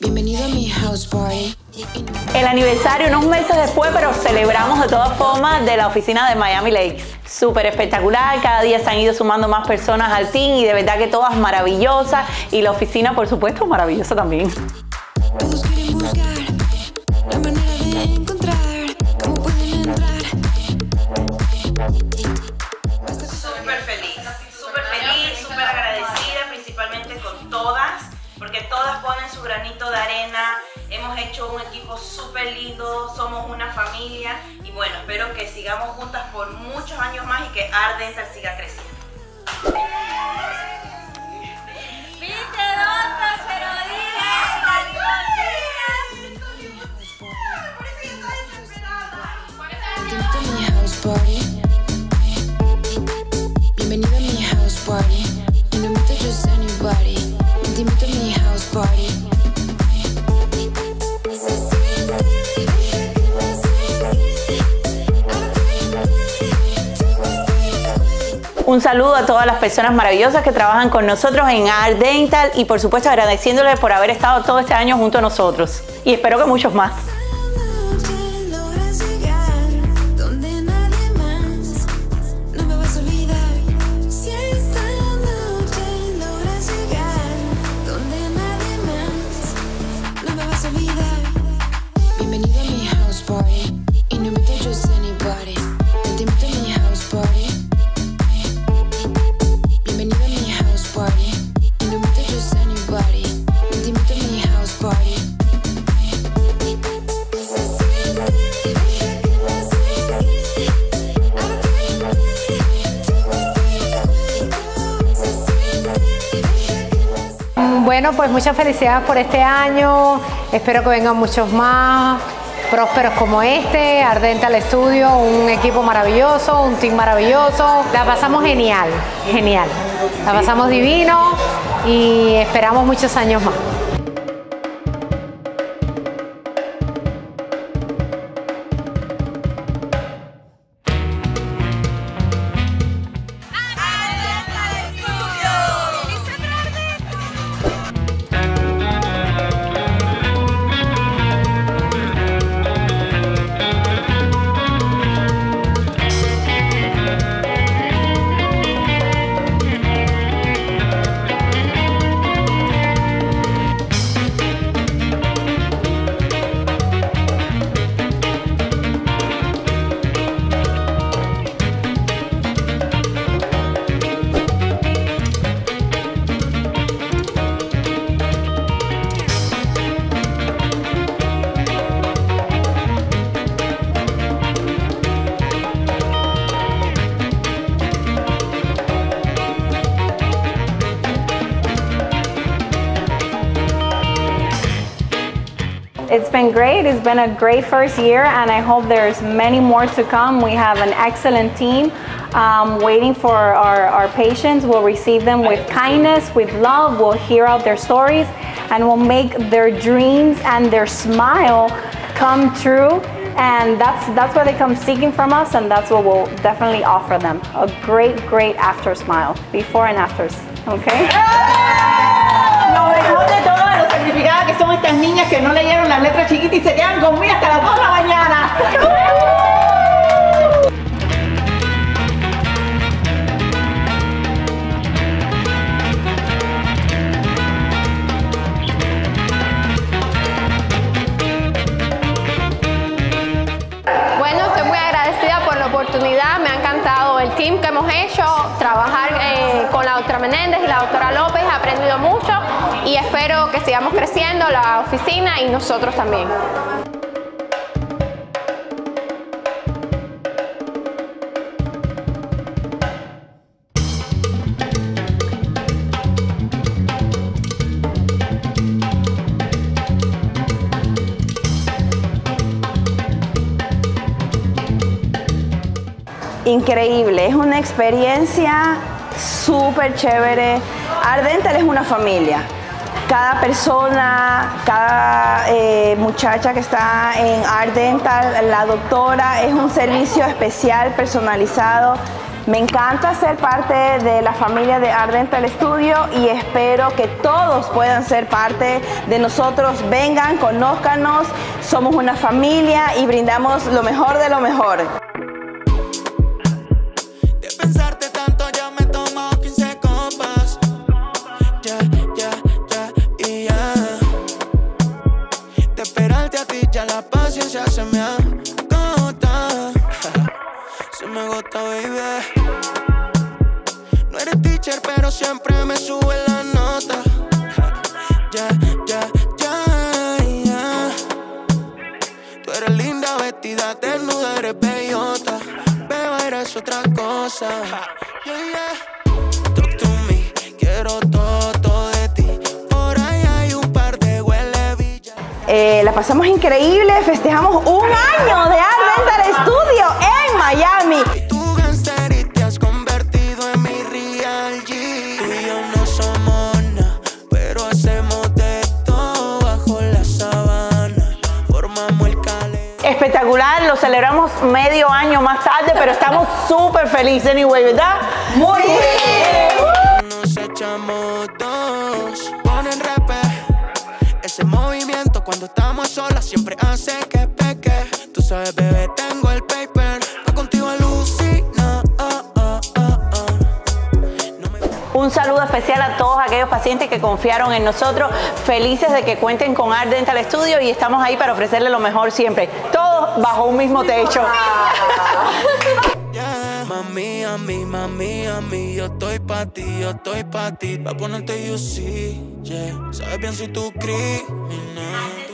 Bienvenido a mi house party. El aniversario unos meses después, pero celebramos de todas formas de la oficina de Miami Lakes. Súper espectacular, cada día se han ido sumando más personas al team y de verdad que todas maravillosas y la oficina por supuesto maravillosa también. Su granito de arena. Hemos hecho un equipo súper lindo, somos una familia y bueno, espero que sigamos juntas por muchos años más y que Ardental siga creciendo. Un saludo a todas las personas maravillosas que trabajan con nosotros en Art Dental y por supuesto agradeciéndoles por haber estado todo este año junto a nosotros. Y espero que muchos más. Bueno, pues muchas felicidades por este año. Espero que vengan muchos más prósperos como este. Ardenta al estudio, un equipo maravilloso, un team maravilloso. La pasamos genial, genial. La pasamos divino y esperamos muchos años más. It's been great. It's been a great first year, and I hope there's many more to come. We have an excellent team um, waiting for our, our patients. We'll receive them with kindness, with love. We'll hear out their stories, and we'll make their dreams and their smile come true. And that's that's what they come seeking from us, and that's what we'll definitely offer them. A great, great after smile, before and afters. Okay. Que son estas niñas que no leyeron las letras chiquitas y se quedan conmigo hasta las 2 de la mañana. Me ha encantado el team que hemos hecho, trabajar eh, con la doctora Menéndez y la doctora López, he aprendido mucho y espero que sigamos creciendo la oficina y nosotros también. Increíble, es una experiencia súper chévere. Ardental es una familia. cada persona, cada eh, muchacha que está en Art Dental, la doctora, es un servicio especial, personalizado. Me encanta ser parte de la familia de Art Dental Studio y espero que todos puedan ser parte de nosotros. Vengan, conózcanos, somos una familia y brindamos lo mejor de lo mejor. Se me Eh, la pasamos increíble, festejamos un año de Art Studio en Miami. Espectacular, lo celebramos medio año más tarde, pero estamos súper felices anyway, ¿verdad? Muy bien. Nos echamos dos. Ponen rap. Ese movimiento cuando estamos solas siempre hace que peque. Tú sabes, bebé, tengo el paper. Va contigo alucina. Oh, oh, oh, oh. No me Un saludo especial a todos aquellos pacientes que confiaron en nosotros, felices de que cuenten con Art Dental Studio y estamos ahí para ofrecerles lo mejor siempre, todos bajo un mismo techo. Mami, a mí, mami, a mí, yo estoy pa' ti, yo estoy pa' ti. Pa' ponerte you see, yeah. Sabes bien si tú criminal.